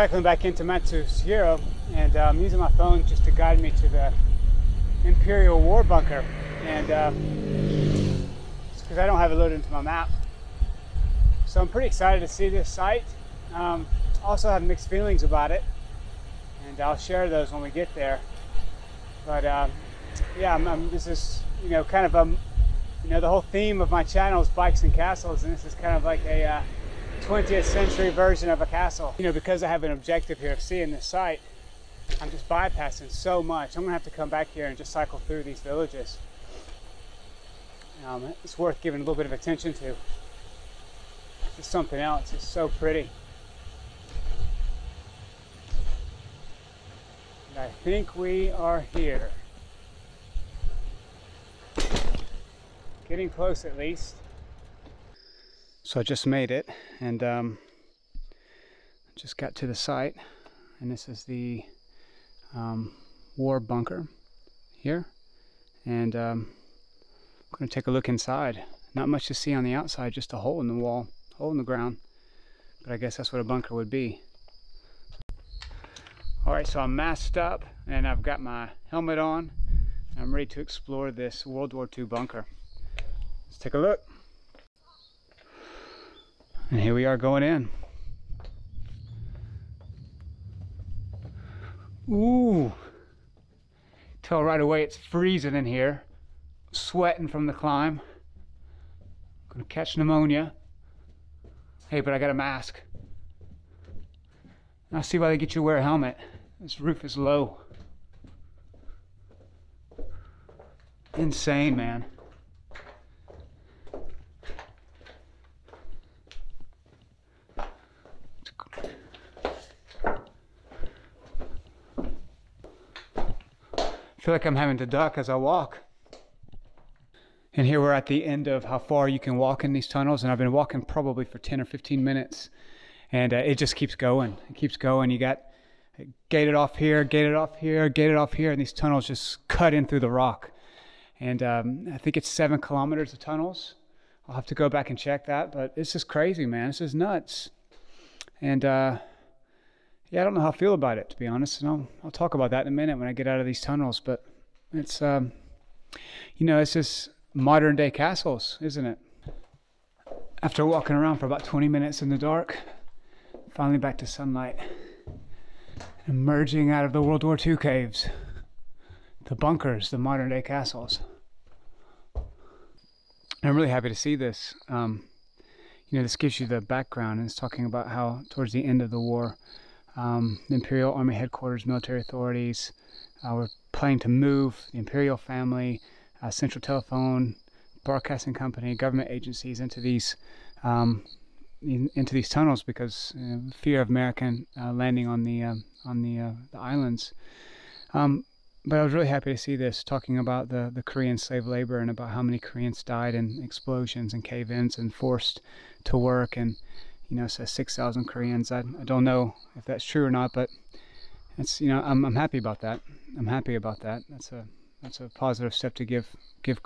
cycling back into Matsushiro and I'm using my phone just to guide me to the Imperial War Bunker. And uh, because I don't have it loaded into my map. So I'm pretty excited to see this site. Um, also have mixed feelings about it. And I'll share those when we get there. But um, yeah, I'm, I'm, this is, you know, kind of a, you know, the whole theme of my channel is bikes and castles. And this is kind of like a, uh, 20th century version of a castle. You know, because I have an objective here of seeing this site, I'm just bypassing so much. I'm gonna have to come back here and just cycle through these villages. Um, it's worth giving a little bit of attention to. It's something else. It's so pretty. And I think we are here. Getting close at least. So I just made it and um, just got to the site and this is the um, war bunker here and um, I'm going to take a look inside. Not much to see on the outside, just a hole in the wall, hole in the ground. But I guess that's what a bunker would be. Alright, so I'm masked up and I've got my helmet on. I'm ready to explore this World War II bunker. Let's take a look. And here we are going in. Ooh. Tell right away it's freezing in here. Sweating from the climb. Gonna catch pneumonia. Hey, but I got a mask. I see why they get you to wear a helmet. This roof is low. Insane, man. I feel like I'm having to duck as I walk. And here we're at the end of how far you can walk in these tunnels. And I've been walking probably for 10 or 15 minutes. And uh, it just keeps going. It keeps going. You got gated off here, gated off here, gated off here. And these tunnels just cut in through the rock. And um, I think it's seven kilometers of tunnels. I'll have to go back and check that. But it's just crazy, man. This is nuts. And uh, yeah, I don't know how I feel about it, to be honest. And I'll, I'll talk about that in a minute when I get out of these tunnels. But it's, um, you know, it's just modern day castles, isn't it? After walking around for about 20 minutes in the dark, finally back to sunlight. Emerging out of the World War II caves, the bunkers, the modern day castles. I'm really happy to see this. Um, you know, this gives you the background, and it's talking about how towards the end of the war, um, Imperial Army headquarters, military authorities uh, were planning to move the Imperial family, uh, Central Telephone, Broadcasting Company, government agencies into these um, in, into these tunnels because uh, fear of American uh, landing on the um, on the uh, the islands. Um, but I was really happy to see this talking about the, the Korean slave labor and about how many Koreans died in explosions and cave-ins and forced to work and you know, says 6,000 Koreans. I, I don't know if that's true or not, but it's, you know, I'm, I'm happy about that. I'm happy about that. That's a, that's a positive step to give, give,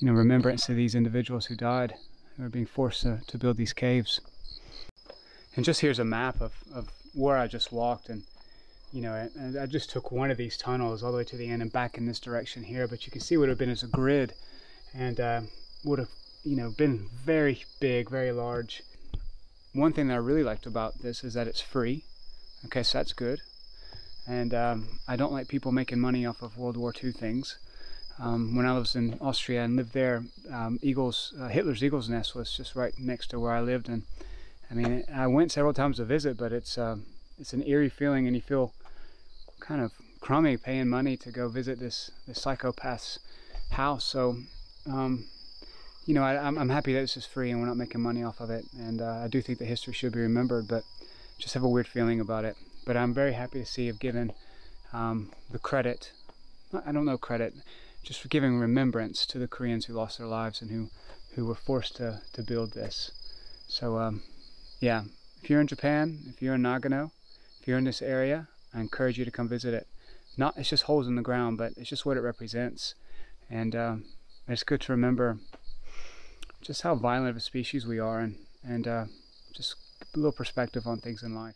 you know, remembrance to these individuals who died, who are being forced to, to build these caves. And just here's a map of, of where I just walked and, you know, I, I just took one of these tunnels all the way to the end and back in this direction here, but you can see what it would have been as a grid and uh, would have, you know, been very big, very large one thing that I really liked about this is that it's free. Okay, so that's good. And um, I don't like people making money off of World War II things. Um, when I was in Austria and lived there, um, Eagles, uh, Hitler's Eagles Nest was just right next to where I lived, and I mean, I went several times to visit, but it's uh, it's an eerie feeling, and you feel kind of crummy paying money to go visit this this psychopath's house. So um, you know, I, am happy that this is free and we're not making money off of it. And uh, I do think that history should be remembered, but just have a weird feeling about it. But I'm very happy to see have given um, the credit, I don't know credit, just for giving remembrance to the Koreans who lost their lives and who, who were forced to, to build this. So, um, yeah, if you're in Japan, if you're in Nagano, if you're in this area, I encourage you to come visit it. Not, it's just holes in the ground, but it's just what it represents. And um, it's good to remember just how violent of a species we are and, and uh, just a little perspective on things in life.